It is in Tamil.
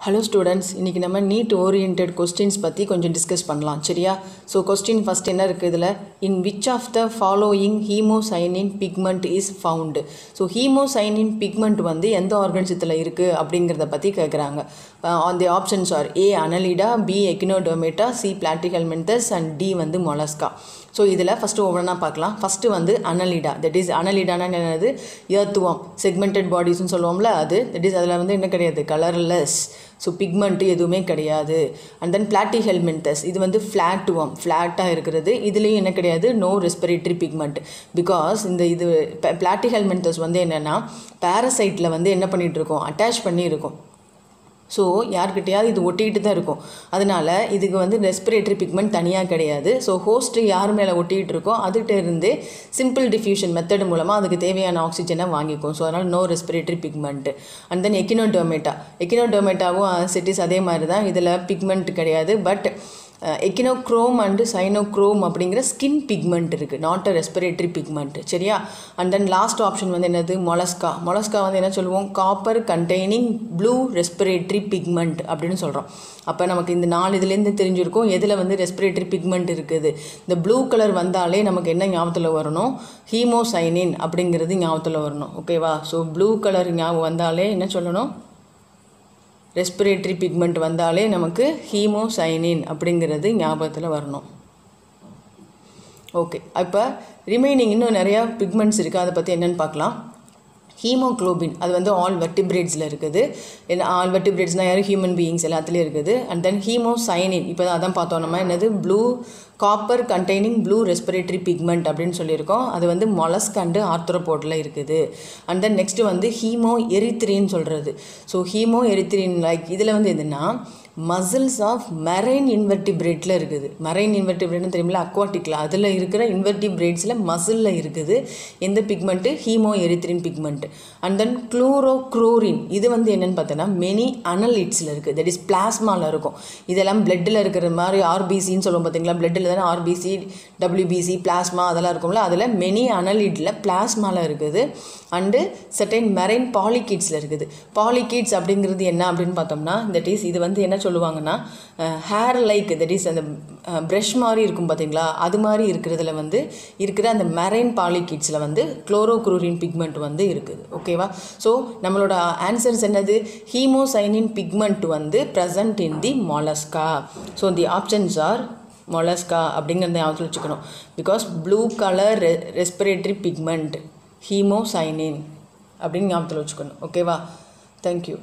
ஹலோ ஸ்டூடெண்ட்ஸ் இன்றைக்கி நம்ம நீட் ஓரியன்ட் கொஸ்டின்ஸ் பற்றி கொஞ்சம் டிஸ்கஸ் பண்ணலாம் சரியா? ஸோ கொஸ்டின் ஃபஸ்ட் என்ன இருக்குது இதில்? In which of the following haemocyanin pigment is found so haemocyanin pigment வந்து எந்த ஆர்கன்சத்தில் இருக்குது அப்படிங்கிறத பற்றி கேட்குறாங்க on the options are A Annelida B Echinodermata C Platyhelminthes and D வந்து மொலஸ்கா ஸோ இதில் ஃபஸ்ட்டு ஒவ்வொன்றா பார்க்கலாம். ஃபஸ்ட்டு வந்து அனலிடா தட் இஸ் அனலிடானா என்னது? ஏத்துவம் செக்மெண்டட் பாடிஸ்னு சொல்லுவோம்ல அது. தட் இஸ் அதில் வந்து என்ன கிடையாது? கலர்லெஸ் ஸோ பிக்மெண்ட்டு எதுவுமே கிடையாது. அண்ட் தென் பிளாட்டி ஹெல்மெண்டஸ் இது வந்து ஃப்ளாட்டுவம் ஃப்ளாட்டாக இருக்கிறது. இதுலேயும் என்ன கிடையாது? நோ ரெஸ்பிரேட்டரி பிக்மெண்ட் பிகாஸ் இந்த இது பிளாட்டி ஹெல்மெண்டஸ் வந்து என்னென்னா பேரசைட்டில் வந்து என்ன பண்ணிகிட்ருக்கோம் அட்டாச் பண்ணி இருக்கும் ஸோ யார்கிட்டையாவது இது ஒட்டிக்கிட்டு தான் இருக்கும். அதனால் இதுக்கு வந்து ரெஸ்பிரேட்டரி பிக்மெண்ட் தனியாக கிடையாது. ஸோ ஹோஸ்ட்டு யார் மேலே ஒட்டிக்கிட்டு இருக்கோ அதுகிட்ட இருந்து சிம்பிள் டிஃப்யூஷன் மெத்தட் மூலமாக அதுக்கு தேவையான ஆக்சிஜனை வாங்கிக்கும். ஸோ அதனால் no respiratory pigment and then echinodermata எக்கினோடோமேட்டாவும் சிட்டிஸ் அதே மாதிரி தான். இதில் பிக்மெண்ட் கிடையாது. பட் எக்கினோக்ரோம் அண்டு சைனோக்ரோம் அப்படிங்கிற ஸ்கின் பிக்மெண்ட் இருக்குது நாட் அ ரெஸ்பிரேட்டரி பிக்மெண்ட் சரியா? அண்ட் தென் லாஸ்ட் ஆப்ஷன் வந்து என்னது? மொலஸ்கா மொலஸ்கா வந்து என்ன சொல்லுவோம்? Copper containing blue respiratory pigment அப்படின்னு சொல்கிறோம் அப்போ நமக்கு இந்த நாலு இதுலேருந்து தெரிஞ்சிருக்கும். எதில் வந்து ரெஸ்பிரேட்டரி பிக்மெண்ட் இருக்குது? இந்த ப்ளூ கலர் வந்தாலே நமக்கு என்ன ஞாபகத்தில் வரணும்? ஹீமோசைனின் அப்படிங்கிறது ஞாபகத்தில் வரணும். ஓகேவா ஸோ ப்ளூ கலர் ஞாபகம் வந்தாலே என்ன சொல்லணும்? ரெஸ்பிரேட்டரி பிக்மெண்ட் வந்தாலே நமக்கு ஹீமோசைனின் அப்படிங்கிறது ஞாபகத்தில் வரணும். ஓகே இப்போ ரிமைனிங் இன்னும் நிறையா பிக்மெண்ட்ஸ் இருக்குது அதை பற்றி என்னென்னு பார்க்கலாம். ஹீமோக்ளோபின் அது வந்து ஆல் வெர்டிபிரேட்ஸில் இருக்குது. என்ன ஆல் வெர்டிபிரேட்ஸ்னால் யாரும் ஹியூமன் பீயிங்ஸ் எல்லாத்துலேயும் இருக்குது. அண்ட் தென் ஹீமோசைனின் இப்போ தான் அதான் பார்த்தோம் நம்ம. என்னது? Blue copper containing blue respiratory pigment அப்படின்னு சொல்லியிருக்கோம். அது வந்து மொலஸ்க் அண்டு ஆர்த்ரோபோட்டில் இருக்குது. அண்ட் தென் நெக்ஸ்ட்டு வந்து ஹீமோ எரித்ரின்னு சொல்கிறது ஸோ ஹீமோ எரித்ரின் லைக் இதில் வந்து எதுனா மசில்ஸ் ஆஃப் மெரைன் இன்வெர்டிபிரேட்டில் இருக்குது. மெரைன் இன்வெர்டிபிரேட்னு தெரியுமில்ல? அக்வாட்டிக்கில் அதில் இருக்கிற இன்வெர்டிபிரேட்ஸில் மசிலில் இருக்குது. எந்த pigment hemerythrin pigment and then chlorocruorin இது வந்து என்னென்னு பார்த்தோன்னா மெனி அனலிட்ஸில் இருக்குது தட் இஸ் பிளாஸ்மாவில் இருக்கும். இதெல்லாம் பிளட்டில் இருக்கிற மாதிரி ஆர்பிசின்னு சொல்லுவோம் பார்த்தீங்களா? பிளட்டில் தானே ஆர்பிசி டபிள்யூபிசி பிளாஸ்மா அதெல்லாம் இருக்கும்ல அதில் மெனி அனலிட்டில் பிளாஸ்மாவில் இருக்குது. அண்டு செட்டைன் மெரைன் பாலிகிட்ஸில் இருக்குது. பாலிகிட்ஸ் அப்படிங்கிறது என்ன அப்படின்னு பார்த்தோம்னா தட் இஸ் இது வந்து என்ன சொல்லுவாங்கன்னா ஹேர் லைக் தட் இஸ் அந்த ப்ரெஷ் மாதிரி இருக்கும் பார்த்தீங்களா? அது மாதிரி இருக்கிறதுல வந்து இருக்கிற அந்த மெரைன் பாலிகிட்ஸில் வந்து குளோரோக்ரூரின் பிக்மெண்ட் வந்து இருக்குது. ஓகேவா ஸோ நம்மளோட ஆன்சர்ஸ் என்னது? ஹீமோசைனின் பிக்மெண்ட் வந்து present in the mollusca so the options are mollusca அப்படிங்கிறத ஞாபகத்தில் வச்சுக்கணும். பிகாஸ் ப்ளூ கலர் ரெ ரெஸ்பிரேட்டரி பிக்மெண்ட் ஹீமோசைனின் அப்படின்னு ஞாபகத்தில் வச்சுக்கணும். ஓகேவா தேங்க்யூ